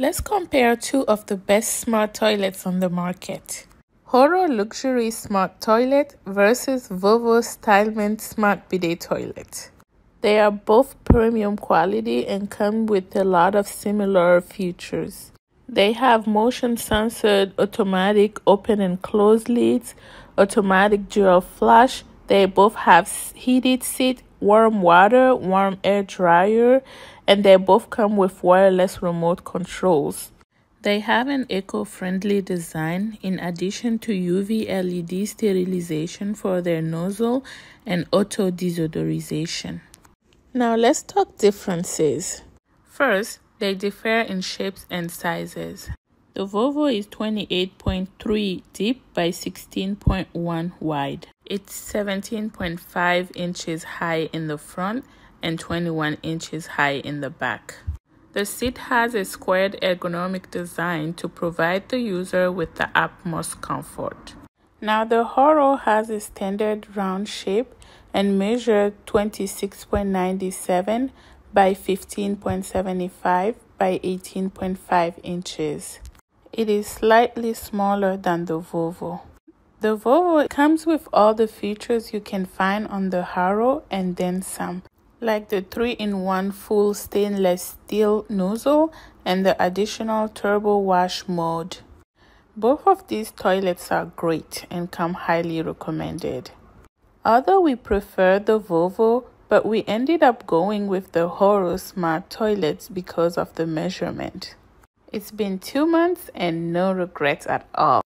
Let's compare two of the best smart toilets on the market. Horo Luxury Smart Toilet versus Vovo Stylement Smart Bidet Toilet. They are both premium quality and come with a lot of similar features. They have motion censored automatic open and close lids, automatic dual flush. They both have heated seat, warm water, warm air dryer, and they both come with wireless remote controls. They have an eco-friendly design in addition to UV LED sterilization for their nozzle and auto desodorization. Now let's talk differences. First, they differ in shapes and sizes. The Vovo is 28.3 deep by 16.1 wide. It's 17.5 inches high in the front and 21 inches high in the back. The seat has a squared ergonomic design to provide the user with the utmost comfort. Now the Horo has a standard round shape and measures 26.97 by 15.75 by 18.5 inches. It is slightly smaller than the Vovo. The Vovo comes with all the features you can find on the Horo and then some like the 3-in-1 full stainless steel nozzle and the additional turbo wash mode. Both of these toilets are great and come highly recommended. Although we prefer the Vovo, but we ended up going with the Horo Smart toilets because of the measurement. It's been two months and no regrets at all.